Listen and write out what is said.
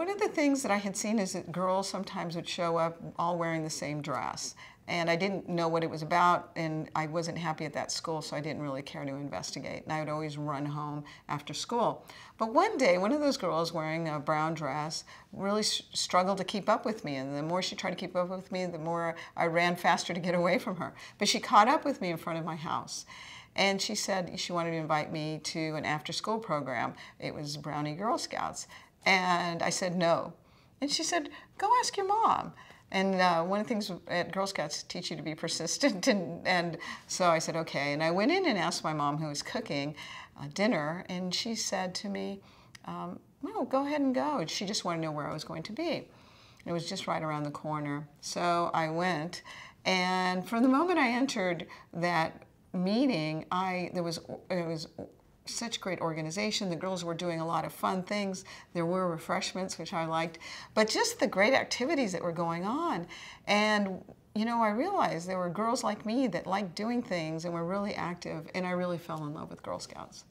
One of the things that I had seen is that girls sometimes would show up all wearing the same dress. And I didn't know what it was about, and I wasn't happy at that school, so I didn't really care to investigate. And I would always run home after school. But one day, one of those girls wearing a brown dress really struggled to keep up with me. And the more she tried to keep up with me, the more I ran faster to get away from her. But she caught up with me in front of my house. And she said she wanted to invite me to an after school program. It was Brownie Girl Scouts. And I said no. And she said, go ask your mom. And uh, one of the things at Girl Scouts teach you to be persistent. And, and so I said, okay. And I went in and asked my mom, who was cooking uh, dinner, and she said to me, um, no, go ahead and go. She just wanted to know where I was going to be. It was just right around the corner. So I went. And from the moment I entered that meeting, I there was it was such great organization. The girls were doing a lot of fun things. There were refreshments, which I liked, but just the great activities that were going on. And you know, I realized there were girls like me that liked doing things and were really active, and I really fell in love with Girl Scouts.